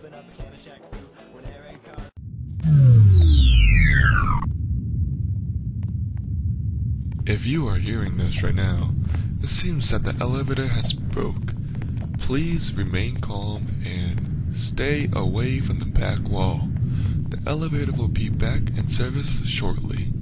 open up a can of shack food when Aaron If you are hearing this right now, it seems that the elevator has broke. Please remain calm and stay away from the back wall. The elevator will be back in service shortly.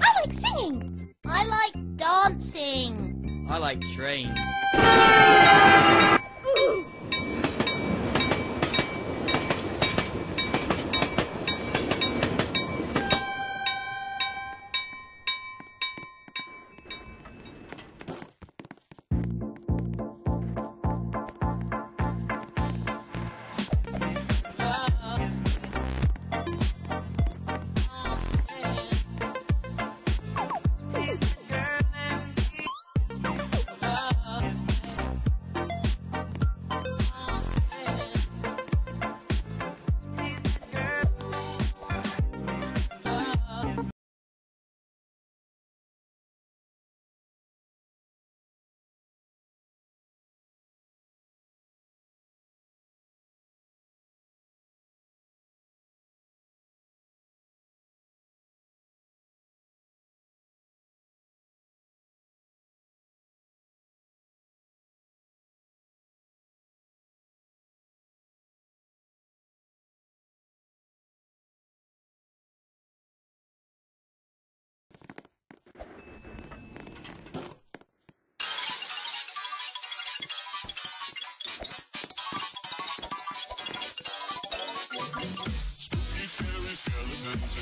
I like singing. I like dancing. I like trains.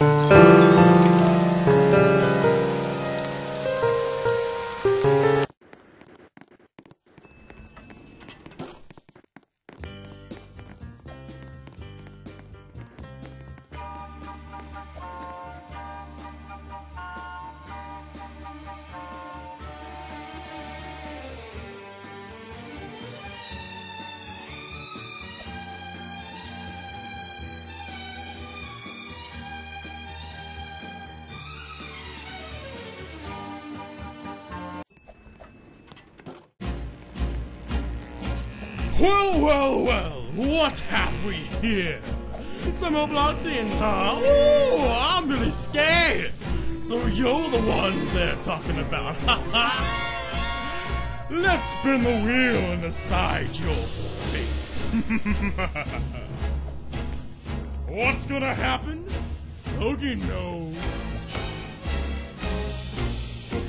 misunderstood. Well, well, well, what have we here? Some more blood-tins, huh? Ooh, I'm really scared. So you're the ones they're talking about! Let's spin the wheel and decide your fate. What's gonna happen? Loki knows.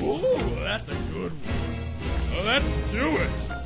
Ooh, that's a good one. Let's do it.